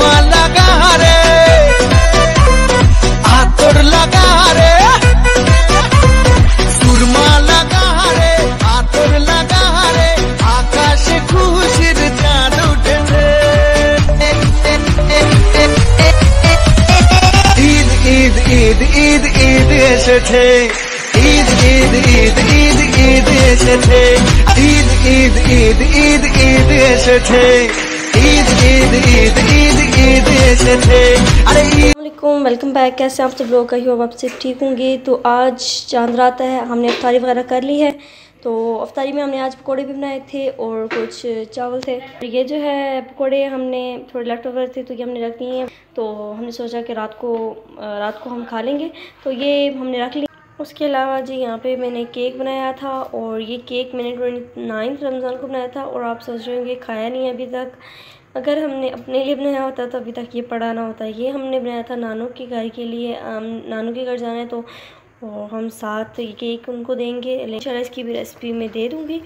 চুমা লাগা রে আতর লাগা রে সুরমা লাগা রে ঈদ ঈদ ঈদ ঈদ ঈদ ঈদ ঈদ ঈদ ঈদ ঈদ এসেছে ঈদ ঈদ ঈদ ঈদ ঈদ এসেছে ঈদ ঈদ ঈদ ঈদ वालेकुम बैक। कैसे आप सब लोग? का ही हो आप सब ठीक होंगे? तो आज चाँद रात है, हमने अफ्तारी वगैरह कर ली है। तो अफ्तारी में हमने आज पकोड़े भी बनाए थे और कुछ चावल थे। ये जो है पकोड़े हमने थोड़े लेफ़्ट ओवर थे तो ये हमने रख दिए हैं। तो हमने सोचा कि रात को रात को हम खा लेंगे। तो ये हमने रख ली। उसके अलावा जी यहाँ पे मैंने केक बनाया था और ये केक मैंने ट्वेंटी नाइन्थ रमज़ान को बनाया था और आप सोच रहे होंगे खाया नहीं अभी तक। अगर हमने अपने लिए बनाया होता तो अभी तक ये पड़ा ना होता। ये हमने बनाया था नानू के घर के लिए नानू के घर जाना है तो हम साथ केक उनको देंगे। लेकिन इसकी भी रेसिपी मैं दे दूँगी।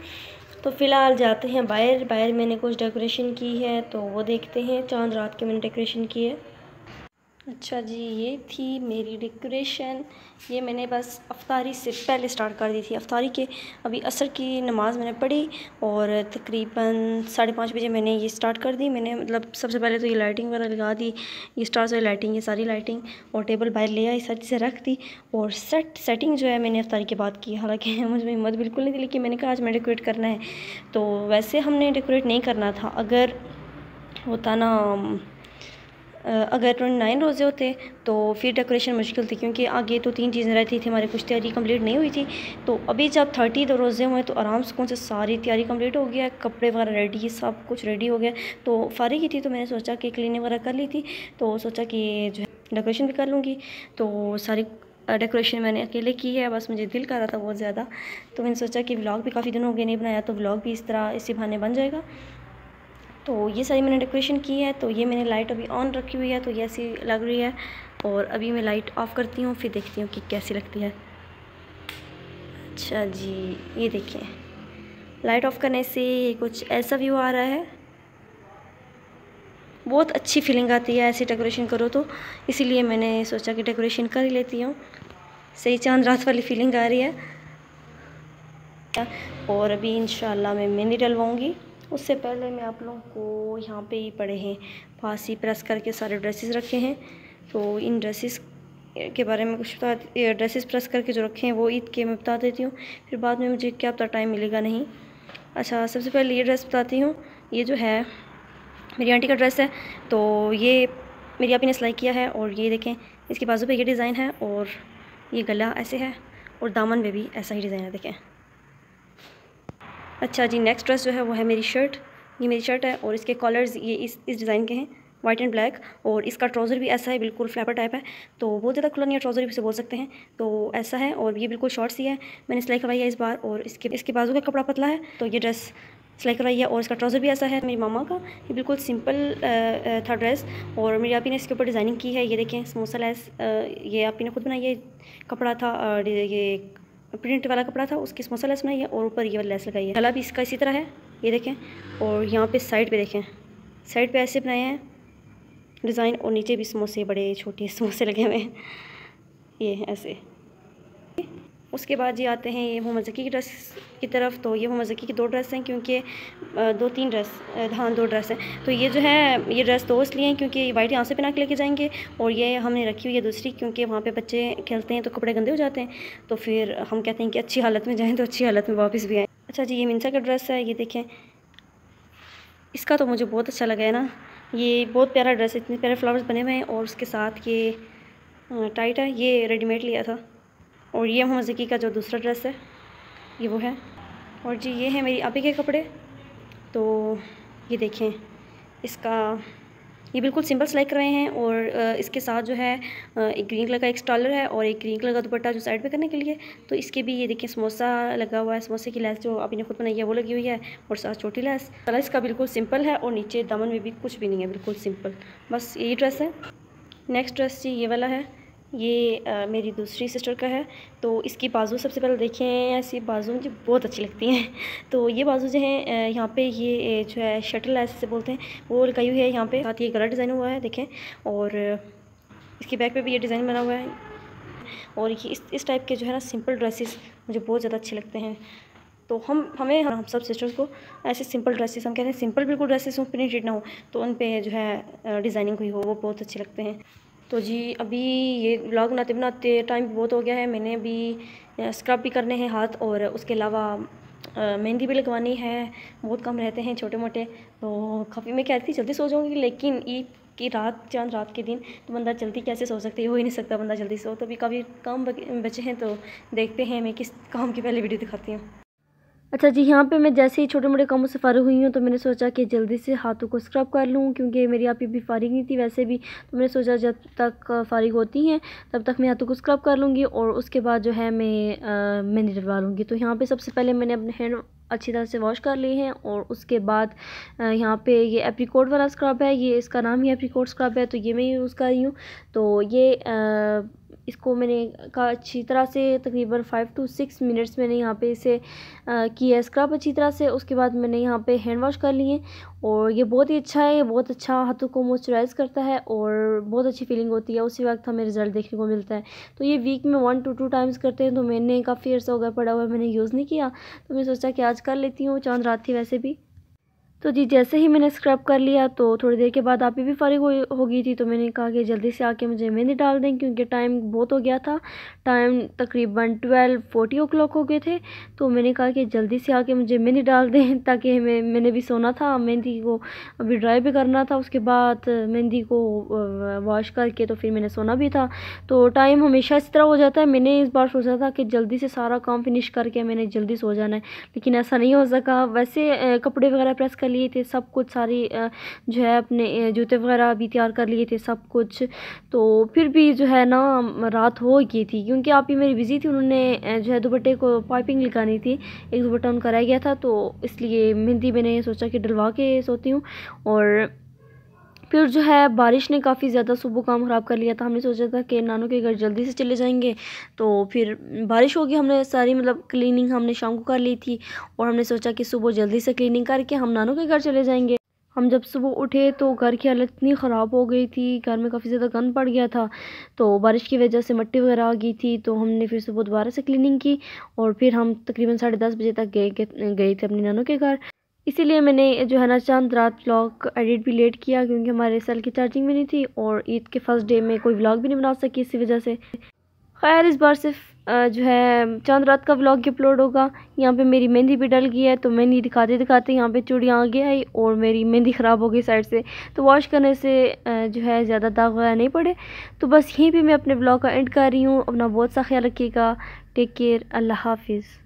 तो फ़िलहाल जाते हैं बाहर। बाहर मैंने कुछ डेकोरेशन की है तो वो देखते हैं। चाँद रात के मैंने डेकोरेशन की है। अच्छा जी, ये थी मेरी डेकोरेशन ये मैंने बस अफ्तारी से पहले स्टार्ट कर दी थी अफ्तारी के। अभी असर की नमाज़ मैंने पढ़ी और तकरीबन साढ़े पाँच बजे मैंने ये स्टार्ट कर दी। मैंने मतलब सबसे पहले तो ये लाइटिंग वगैरह लगा दी। ये स्टार्स वाली लाइटिंग ये सारी लाइटिंग और टेबल बाहर ले आई, सारी चीज़ें रख दी और सेट सेटिंग जो है मैंने अफ्तारी के बाद की। हालाँकि मुझे हिम्मत बिल्कुल नहीं थी, लेकिन मैंने कहा आज मैं डेकोरेट करना है। तो वैसे हमने डेकोरेट नहीं करना था। अगर होता ना अगर ट्वेंटी नाइन रोज़े होते तो फिर डेकोरेशन मुश्किल थी, क्योंकि आगे तो तीन चीज़ें रहती थी, हमारी कुछ तैयारी कंप्लीट नहीं हुई थी। तो अभी जब थर्टी तो रोज़े हुए तो आराम से कौन से सारी तैयारी कंप्लीट हो गया कपड़े वगैरह रेडी सब कुछ रेडी हो गया। तो फारिग ही थी तो मैंने सोचा कि क्लीनिंग वगैरह कर ली थी तो सोचा कि जो है डेकोरेशन भी कर लूँगी। तो सारी डेकोरेशन मैंने अकेले की है, बस मुझे दिल कर रहा था बहुत ज़्यादा। तो मैंने सोचा कि व्लॉग भी काफ़ी दिन हो गए नहीं बनाया तो व्लॉग भी इस तरह इसी बहाने बन जाएगा। तो ये सारी मैंने डेकोरेशन की है तो ये मैंने लाइट अभी ऑन रखी हुई है तो ये ऐसी लग रही है। और अभी मैं लाइट ऑफ़ करती हूँ, फिर देखती हूँ कि कैसी लगती है। अच्छा जी, ये देखिए। लाइट ऑफ़ करने से कुछ ऐसा व्यू आ रहा है। बहुत अच्छी फीलिंग आती है ऐसी डेकोरेशन करो तो। इसीलिए मैंने सोचा कि डेकोरेशन कर ही लेती हूँ। सही चाँद रात वाली फीलिंग आ रही है। और अभी इन मैं मेहंदी डलवाऊँगी। उससे पहले मैं आप लोगों को यहाँ पे ही पड़े हैं। फांसी प्रेस करके सारे ड्रेसेस रखे हैं। तो इन ड्रेसेस के बारे में कुछ बता ड्रेसेस प्रेस करके जो रखे हैं वो ईद के मैं बता देती हूँ। फिर बाद में मुझे क्या पता टाइम मिलेगा नहीं। अच्छा सबसे पहले ये ड्रेस बताती हूँ। ये जो है, मेरी आंटी का ड्रेस है। तो ये मेरी आपी ने सिलाई किया है और ये देखें, इसके बाजू पे ये डिज़ाइन है और ये गला ऐसे है और दामन में भी ऐसा ही डिज़ाइन है, देखें। अच्छा जी नेक्स्ट ड्रेस जो है वो है मेरी शर्ट ये मेरी शर्ट है और इसके कॉलर्स ये इस इस डिज़ाइन के हैं. वाइट एंड ब्लैक और इसका ट्राउज़र भी ऐसा है, बिल्कुल फ्लैपर टाइप है. तो बहुत ज़्यादा खुला नहीं है ट्राउज़र भी उसे बोल सकते हैं. तो ऐसा है और ये बिल्कुल शॉर्ट सी है. मैंने सिलाई करवाई है इस बार और इसके इसके बाजू का कपड़ा पतला है तो ये ड्रेस सिलाई करवाई है और इसका ट्राउज़र भी ऐसा है मेरी मामा का. ये बिल्कुल सिंपल था ड्रेस और मेरी आपी ने इसके ऊपर डिज़ाइनिंग की है. ये देखें, समोसा लेस ये आपी ने खुद बनाई है, कपड़ा था ये प्रिंट वाला कपड़ा था, उसकी समोसा लेस बनाई है और ऊपर ये वाला लेस लगाई है। गला भी इसका इसी तरह है, ये देखें, और यहाँ पे साइड पे देखें, साइड पे ऐसे बनाए हैं, डिज़ाइन और नीचे भी समोसे बड़े छोटे समोसे लगे हुए हैं, ये ऐसे। उसके बाद ये आते हैं ये मोहम्मद जकी की ड्रेस की तरफ़ तो ये मोहम्मद की दो ड्रेस हैं क्योंकि दो तीन ड्रेस हाँ दो ड्रेस हैं। तो ये जो है, ये ड्रेस दो इसलिए हैं क्योंकि वाइट यहाँ से पहना के लेके जाएँगे और ये हमने रखी हुई है दूसरी क्योंकि वहाँ पे बच्चे खेलते हैं तो कपड़े गंदे हो जाते हैं। तो फिर हम कहते हैं कि अच्छी हालत में जाएँ तो अच्छी हालत में वापस भी आएँ। अच्छा जी, ये मिनसा का ड्रेस है, ये देखें। इसका तो मुझे बहुत अच्छा लगा है ना। ये बहुत प्यारा ड्रेस है, इतने प्यारे फ्लावर्स बने हुए हैं और उसके साथ ये टाइट है, ये रेडीमेड लिया था। और ये मोहम्मद ज़की का जो दूसरा ड्रेस है, ये वो है। और जी, ये है मेरी अभी के कपड़े। तो ये देखें, इसका, ये बिल्कुल सिंपल सिलाई कर रहे हैं और इसके साथ जो है एक ग्रीन कलर का एक स्टॉलर है और एक ग्रीन कलर का दुपट्टा जो साइड पे करने के लिए। तो इसके भी ये देखिए समोसा लगा हुआ है, समोसे की लैस जो अभी ने खुद बनाई है, वो लगी हुई है और साथ छोटी लैस। कलर इसका बिल्कुल सिंपल है और नीचे दामन में भी कुछ भी नहीं है, बिल्कुल सिंपल। बस यही ड्रेस है। नेक्स्ट ड्रेस जी, ये वाला है। ये आ, मेरी दूसरी सिस्टर का है। तो इसकी बाजू सबसे पहले देखें ऐसी बाजू मुझे बहुत अच्छी लगती हैं। तो ये बाजू जो हैं यहाँ पे ये जो है शटल ऐसे से बोलते हैं वो लगाई हुई है यहाँ पे। साथ ये गला डिज़ाइन हुआ है देखें। और इसकी बैक पे भी ये डिज़ाइन बना हुआ है। और ये इस इस टाइप के जो है ना सिंपल ड्रेसेस मुझे बहुत ज़्यादा अच्छे लगते हैं। तो हम हमें हम सब सिस्टर्स को ऐसे सिंपल ड्रेसेस हम कहते हैं सिंपल बिल्कुल ड्रेसेस हो प्रिंटेड ना हो तो उन पे जो है डिज़ाइनिंग हुई हो वो बहुत अच्छे लगते हैं। तो जी, अभी ये व्लॉग बनाते बनाते टाइम बहुत हो गया है। मैंने अभी स्क्रब भी करने हैं हाथ और उसके अलावा मेहंदी भी लगवानी है। बहुत कम रहते हैं छोटे मोटे तो काफ़ी मैं कहती थी जल्दी सो जाऊँगी, लेकिन ईद की रात, चाँद रात के दिन तो बंदा जल्दी कैसे सो सकता है? हो ही नहीं सकता बंदा जल्दी सो। तो अभी काफ़ी काम बचे हैं तो देखते हैं मैं किस काम की पहले वीडियो दिखाती हूँ। अच्छा जी यहाँ पे मैं जैसे ही छोटे मोटे कामों से फ़ारिग हुई हूँ तो मैंने सोचा कि जल्दी से हाथों को स्क्रब कर लूँ क्योंकि मेरी आप भी फ़ारिग नहीं थी वैसे भी तो मैंने सोचा जब तक फ़ारिग होती हैं तब तक मैं हाथों को स्क्रब कर लूँगी और उसके बाद जो है मैं मेहंदी डलवा लूँगी। तो यहाँ पर सबसे पहले मैंने अपने हैंड अच्छी तरह से वॉश कर लिए हैं और उसके बाद यहाँ पे ये एप्रीकोट वाला स्क्रब है ये इसका नाम ही एप्रीकोट स्क्रब है तो ये मैं यूज़ कर रही हूँ। तो ये आ, इसको मैंने का अच्छी तरह से तकरीबन फ़ाइव टू सिक्स मिनट्स मैंने यहाँ पे इसे किया स्क्रब अच्छी तरह से। उसके बाद मैंने यहाँ पे हैंड वॉश कर लिए और ये बहुत ही अच्छा है, ये बहुत अच्छा हाथों को मॉइस्चराइज़ करता है और बहुत अच्छी फीलिंग होती है। उसी वक्त हमें रिज़ल्ट देखने को मिलता है। तो ये वीक में वन टू टू टाइम्स करते हैं तो मैंने काफ़ी अर्सा हो गया, पड़ा हुआ मैंने यूज़ नहीं किया। तो मैं सोचा कि आज कर लेती हूँ, चाँद रात थी वैसे भी। तो जी जैसे ही मैंने स्क्रब कर लिया तो थोड़ी देर के बाद आप भी फारिग हो, हो गई थी तो मैंने कहा कि जल्दी से आके मुझे मेहंदी डाल दें क्योंकि टाइम बहुत हो गया था। टाइम तकरीबन ट्वेल्व फोर्टी ओ क्लॉक हो गए थे तो मैंने कहा कि जल्दी से आके मुझे मेहंदी डाल दें ताकि मैं मैंने भी सोना था मेहंदी को अभी ड्राई भी करना था उसके बाद मेहंदी को वॉश करके तो फिर मैंने सोना भी था। तो टाइम हमेशा इस तरह हो जाता है मैंने इस बार सोचा था कि जल्दी से सारा काम फिनिश करके मैंने जल्दी सो जाना है लेकिन ऐसा नहीं हो सका। वैसे कपड़े वगैरह प्रेस कर लिए थे, सब कुछ सारी जो है अपने जूते वगैरह भी तैयार कर लिए थे, सब कुछ। तो फिर भी जो है ना, रात हो गई थी, क्योंकि आप ही मेरी बिज़ी थी, उन्होंने जो है दुपट्टे को पाइपिंग लगानी थी, एक दुपट्टा उनका रह गया था तो इसलिए मेहंदी मैंने सोचा कि डलवा के सोती हूँ, और फिर जो है बारिश ने काफ़ी ज़्यादा सुबह काम ख़राब कर लिया था। हमने सोचा था कि नानों के घर जल्दी से चले जाएँगे। तो फिर बारिश होगी, हमने सारी मतलब क्लीनिंग हमने शाम को कर ली थी और हमने सोचा कि सुबह जल्दी से क्लीनिंग करके हम नानों के घर चले जाएँगे। हम जब सुबह उठे तो घर की हालत इतनी ख़राब हो गई थी, घर में काफ़ी ज़्यादा गंद पड़ गया था। तो बारिश की वजह से मट्टी वगैरह आ गई थी तो हमने फिर सुबह दोबारा से क्लीनिंग की और फिर हम तकरीबन साढ़े दस बजे तक गए गए थे अपने नानों के घर। इसीलिए मैंने जो है ना चाँद रात व्लॉग एडिट भी लेट किया क्योंकि हमारे सेल की चार्जिंग भी नहीं थी और ईद के फ़र्स्ट डे में कोई व्लॉग भी नहीं बना सकी इसी वजह से। खैर, इस बार सिर्फ़ जो है चाँद रात का व्लॉग अपलोड होगा। यहाँ पे मेरी मेहंदी भी डल गई है तो मेहंदी दिखाते दिखाते यहाँ पे चूड़ियाँ आगे आई और मेरी मेहंदी ख़राब हो गई साइड से। तो वॉश करने से जो है ज़्यादा दाग वगैरह नहीं पड़े। तो बस यहीं पे मैं अपने ब्लॉग का एंड कर रही हूँ। अपना बहुत सा ख्याल रखिएगा। टेक केयर अल्लाह हाफिज़।